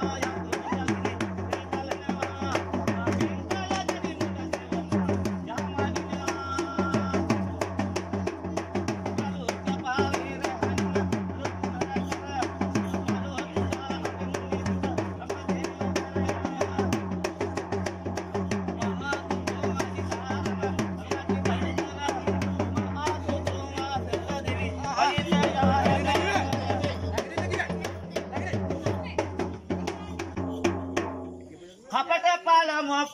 Oh, yeah. 我